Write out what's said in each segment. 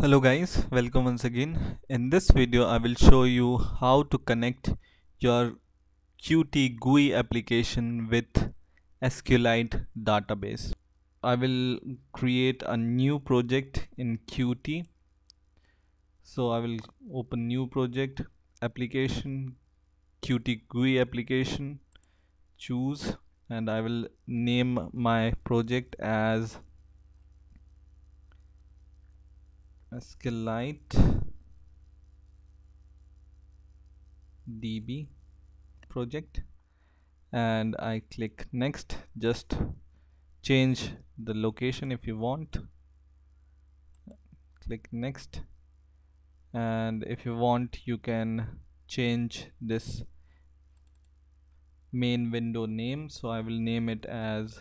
Hello guys, welcome once again. In this video, I will show you how to connect your Qt GUI application with SQLite database. I will create a new project in Qt. So I will open new project, application, Qt GUI application, choose and I will name my project as SQLite DB project. And I click next. Just change the location if you want. Click next. And if you want you can change this main window name. So I will name it as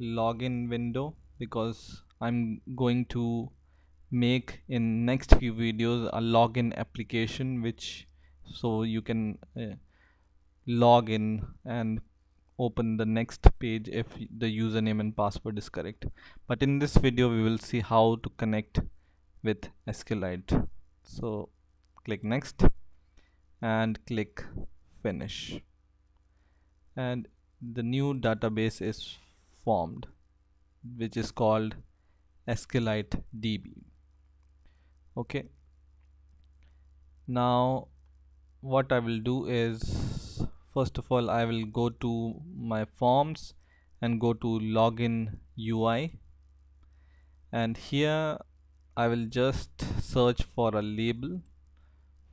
login window because I'm going to make in next few videos a login application which so you can uh, log in and open the next page if the username and password is correct. But in this video we will see how to connect with SQLite so click next and click finish. And the new database is formed which is called SQLite DB okay. Now what I will do is first of all I will go to my forms and go to login UI and here I will just search for a label.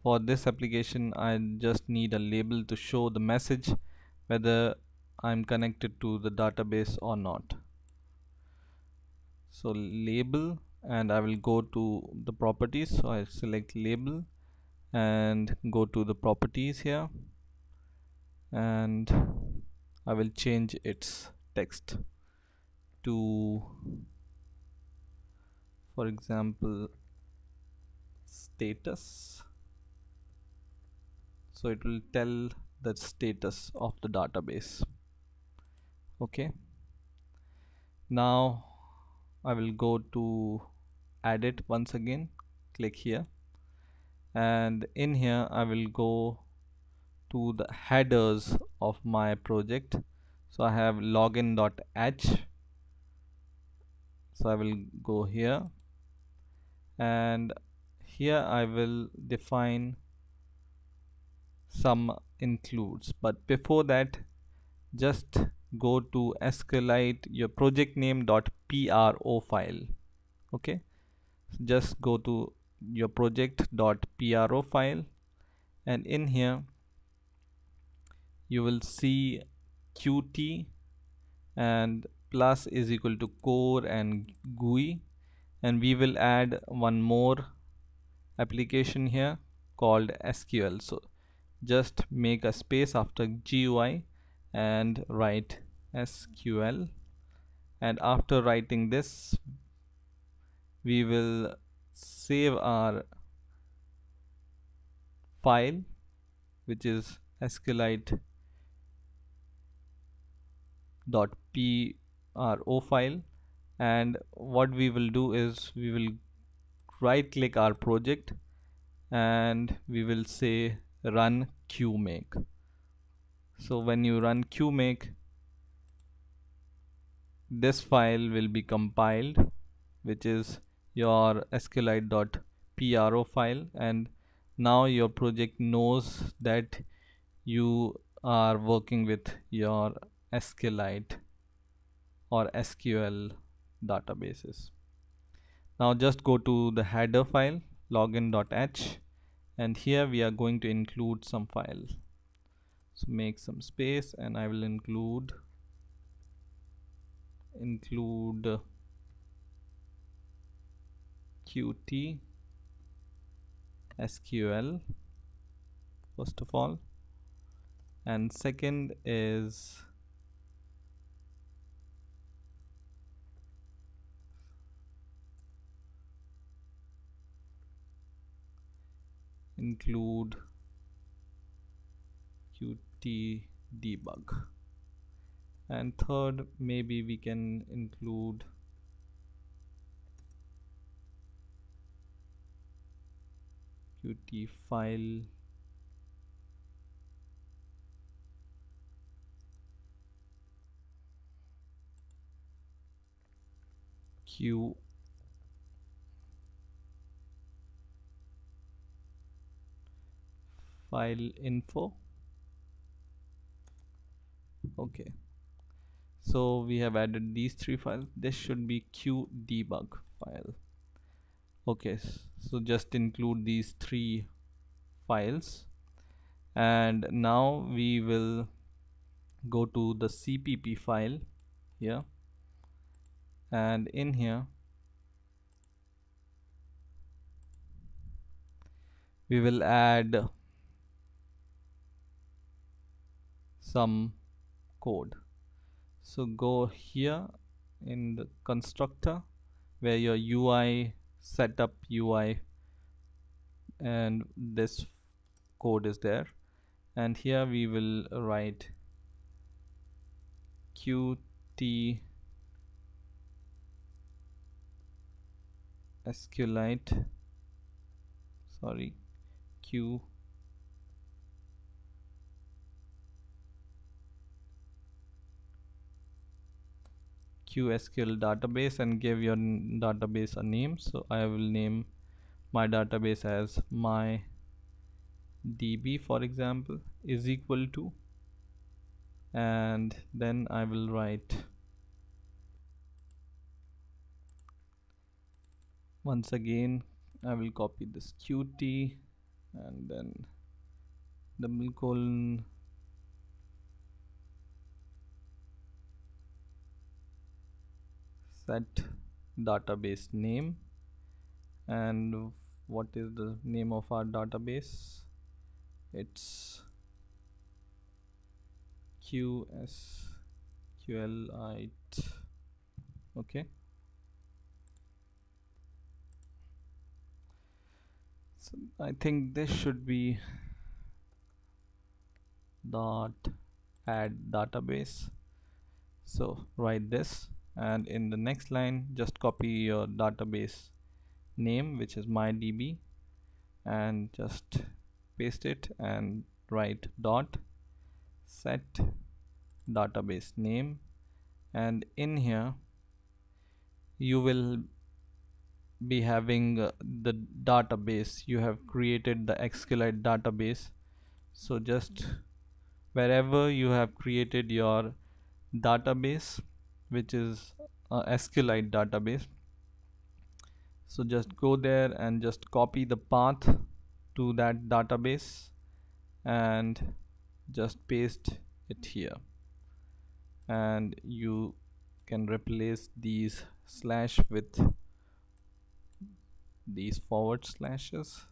For this application I just need a label to show the message whether I'm connected to the database or not so label and I will go to the properties. So I select label and go to the properties here. And I will change its text to for example status. So it will tell the status of the database. Okay. Now I will go to edit once again. Click here. And in here I will go to the headers of my project. So I have login.h so I will go here. And here I will define some includes. But before that just go to SQLite your project name dot pro file okay? Just go to your project dot pro file and in here you will see qt and plus is equal to core and GUI and we will add one more application here called SQL so just make a space after GUI and write SQL and after writing this we will save our file which is SQLite dot pro file. And what we will do is we will right click our project and we will say run qmake so when you run qmake this file will be compiled which is your sqlite.pro file. And now your project knows that you are working with your SQLite or SQL databases. Now just go to the header file login.h and here we are going to include some files so make some space and I will include include qt sql first of all. And second is include qt debug. And third maybe we can include qt file. Q file info okay. So we have added these three files. This should be q debug file. Okay so just include these three files. And now we will go to the cpp file here. And in here we will add some code. So go here in the constructor where your UI setup UI and this code is there. And here we will write qt SQLite sorry Q QSQL database and give your database a name. So I will name my database as my db for example is equal to and then I will write once again I will copy this qt and then double colon set database name? And what is the name of our database? It's qsqlite okay. So I think this should be dot add database. So write this and in the next line just copy your database name which is mydb and just paste it and write dot set database name. And in here you will be having uh, the database. You have created the SQLite database. So just wherever you have created your database which is a SQLite database. So just go there and just copy the path to that database and just paste it here. And you can replace these slash with these forward slashes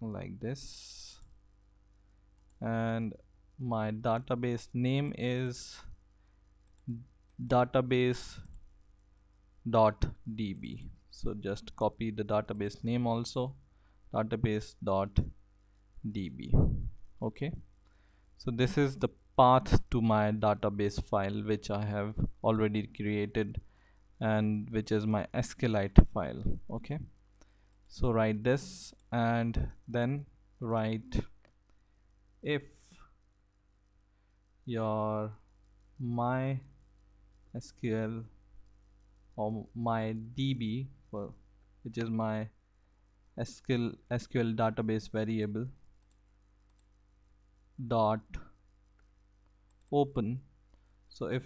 like this. And my database name is database dot db. So just copy the database name also database dot db. Okay? So this is the path to my database file which I have already created and which is my SQLite file. Okay? So write this and then write if your my SQL or my DB for which is my SQL SQL database variable dot open. So if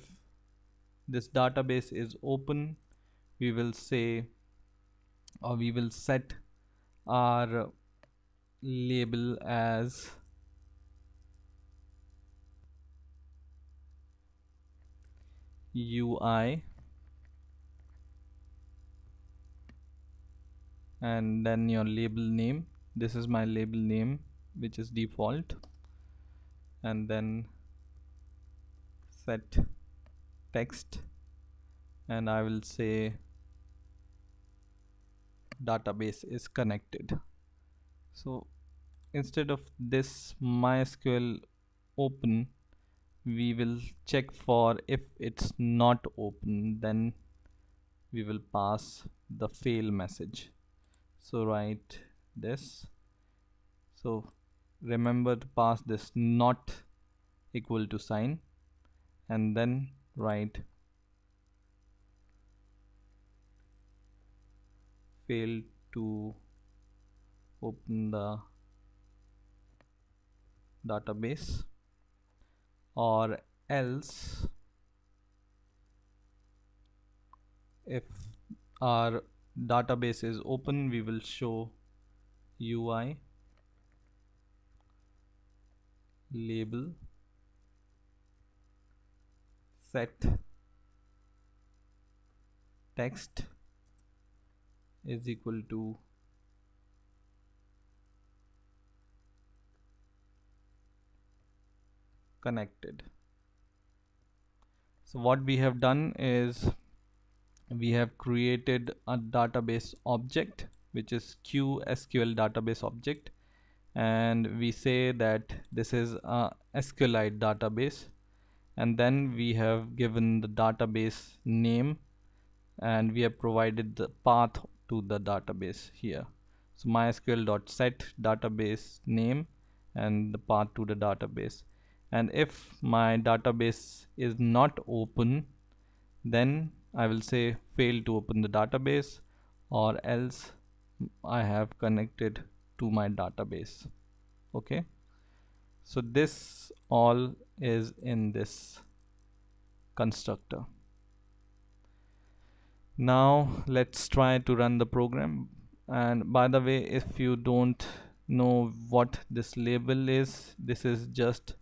this database is open we will say or we will set our label as UI and then your label name. This is my label name which is default. And then set text. And I will say database is connected. So instead of this MySQL open we will check for if it's not open then we will pass the fail message. So write this. So remember to pass this not equal to sign and then write fail to open the database or else if our database is open we will show UI label set text is equal to connected. So what we have done is we have created a database object which is QSQL database object. And we say that this is a SQLite database. And then we have given the database name. And we have provided the path to the database here. So mysql.set database name and the path to the database and if my database is not open then I will say fail to open the database or else I have connected to my database. Okay? So this all is in this constructor. Now let's try to run the program. And by the way if you don't know what this label is this is just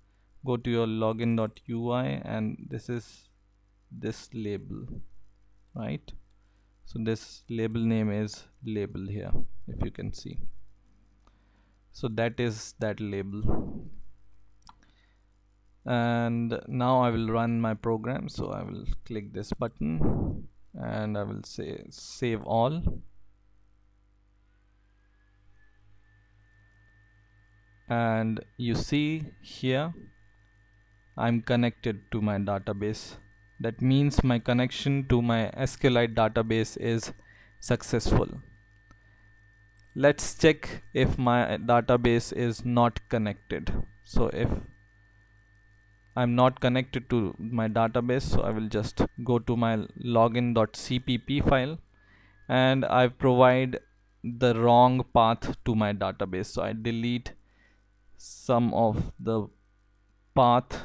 go to your login.ui and this is this label right? So this label name is label here if you can see. So that is that label. And now I will run my program. So I will click this button and I will say save all. And you see here I'm connected to my database. That means my connection to my SQLite database is successful. Let's check if my database is not connected. So if I'm not connected to my database so I will just go to my login.cpp file and I provide the wrong path to my database. So I delete some of the path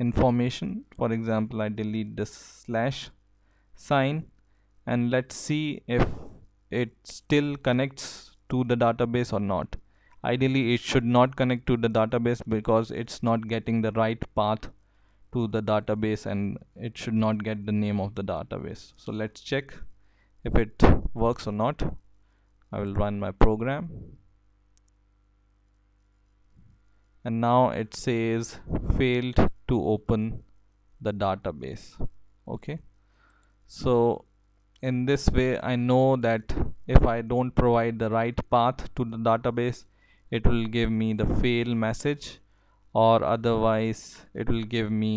information. For example I delete this slash sign and let's see if it still connects to the database or not. Ideally it should not connect to the database because it's not getting the right path to the database and it should not get the name of the database. So let's check if it works or not. I will run my program. And now it says failed to open the database okay? So in this way I know that if I don't provide the right path to the database it will give me the fail message or otherwise it will give me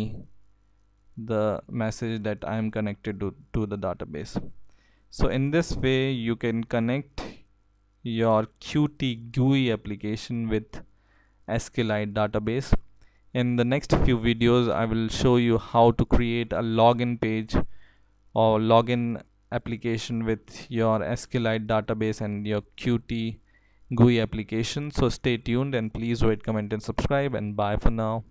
the message that I am connected to, to the database. So in this way you can connect your Qt GUI application with SQLite database in the next few videos I will show you how to create a login page or login application with your SQLite database and your Qt GUI application. So stay tuned and please rate comment and subscribe and bye for now